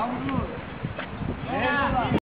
audio